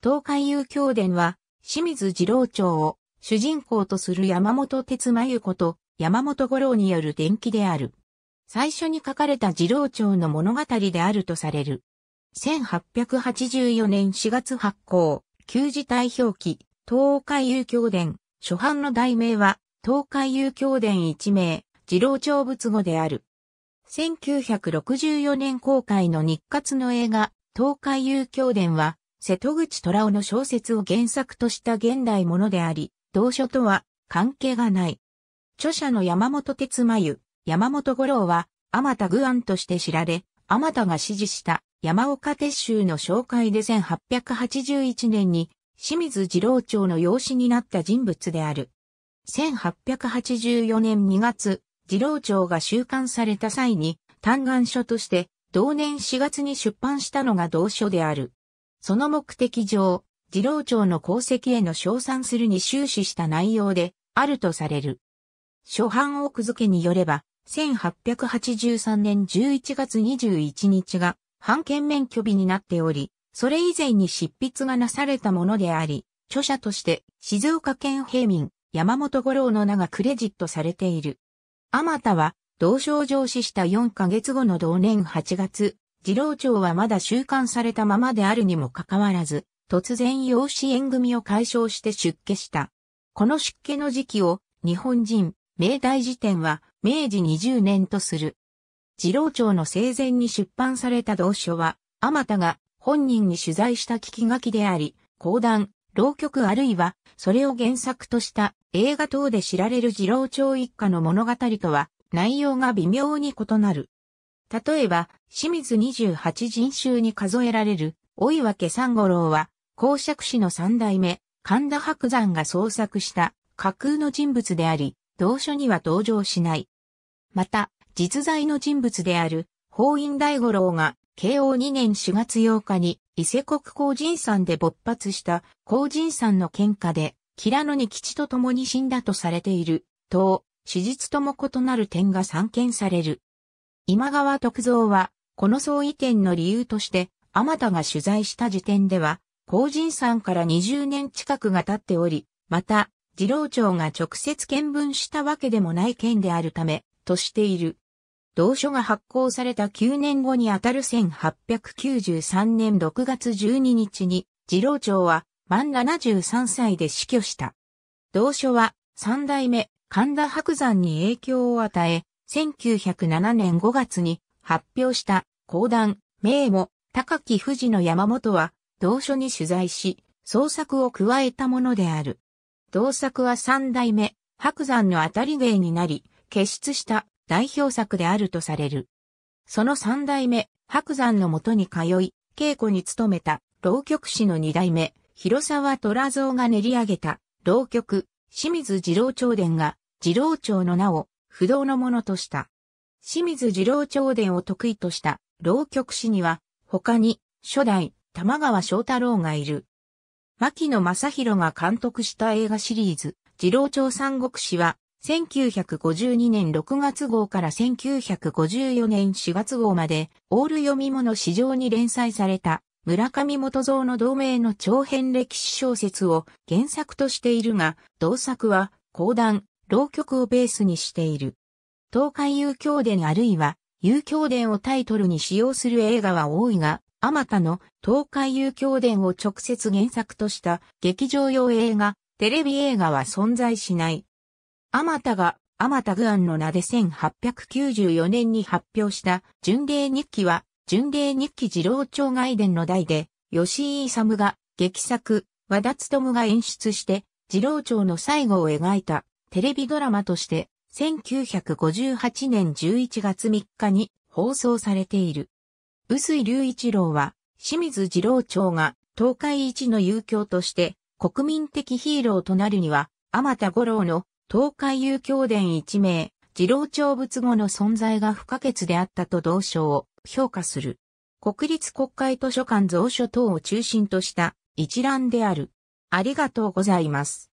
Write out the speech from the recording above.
東海遊経伝は、清水次郎長を主人公とする山本哲真由子と山本五郎による伝記である。最初に書かれた次郎長の物語であるとされる。1884年4月発行、旧字体表記、東海遊経伝、初版の題名は、東海遊経伝一名、次郎長仏語である。1964年公開の日活の映画、東海遊経伝は、瀬戸口虎夫の小説を原作とした現代ものであり、同書とは関係がない。著者の山本哲真由、山本五郎は、あまた具案として知られ、あまたが指示した山岡鉄舟の紹介で1881年に清水次郎長の養子になった人物である。1884年2月、次郎長が収監された際に、嘆願書として同年4月に出版したのが同書である。その目的上、次郎長の功績への称賛するに終始した内容であるとされる。初版奥付けによれば、1883年11月21日が版権免許日になっており、それ以前に執筆がなされたものであり、著者として静岡県平民山本五郎の名がクレジットされている。あまたは、同賞上司した4ヶ月後の同年8月、次郎長はまだ収監されたままであるにもかかわらず、突然養子縁組を解消して出家した。この出家の時期を日本人、明大辞典は明治20年とする。次郎長の生前に出版された同書は、あまたが本人に取材した聞き書きであり、講談、浪曲あるいは、それを原作とした映画等で知られる次郎長一家の物語とは、内容が微妙に異なる。例えば、清水28人衆に数えられる、追い分け三五郎は、公爵士の三代目、神田伯山が創作した架空の人物であり、同書には登場しない。また、実在の人物である、法院大五郎が、慶応2年4月8日に、伊勢国公人山で勃発した公人山の喧嘩で、キラノに吉と共に死んだとされている、と、史実とも異なる点が散見される。今川徳蔵は、この相違点の理由として、あまたが取材した時点では、高人山から20年近くが経っており、また、次郎長が直接見聞したわけでもない件であるため、としている。同書が発行された9年後にあたる1893年6月12日に、次郎長は満73歳で死去した。同書は三代目神田伯山に影響を与え、1907年5月に発表した講談、名簿、高木富士の山本は、同書に取材し、創作を加えたものである。同作は三代目、白山の当たり芸になり、結出した代表作であるとされる。その三代目、白山のもとに通い、稽古に努めた、浪曲師の二代目、広沢虎蔵が練り上げた、浪曲、清水二郎長伝が、二郎長の名を、不動のものとした。清水二郎長伝を得意とした浪曲師には、他に初代玉川翔太郎がいる。牧野正宏が監督した映画シリーズ、二郎長三国志は、1952年6月号から1954年4月号まで、オール読み物市場に連載された、村上元蔵の同名の長編歴史小説を原作としているが、同作は、講談、浪曲をベースにしている。東海遊経伝あるいは、遊経伝をタイトルに使用する映画は多いが、あまたの東海遊経伝を直接原作とした劇場用映画、テレビ映画は存在しない。あまたが、あまたグアンの名で1894年に発表した巡礼日記は、巡礼日記二郎町外伝の代で、吉井勇が劇作、和田務が演出して、二郎町の最後を描いたテレビドラマとして、1958年11月3日に放送されている。臼井隆一郎は、清水二郎長が東海一の遊興として国民的ヒーローとなるには、天田五郎の東海遊興伝一名、二郎長仏語の存在が不可欠であったと同章を評価する。国立国会図書館蔵書等を中心とした一覧である。ありがとうございます。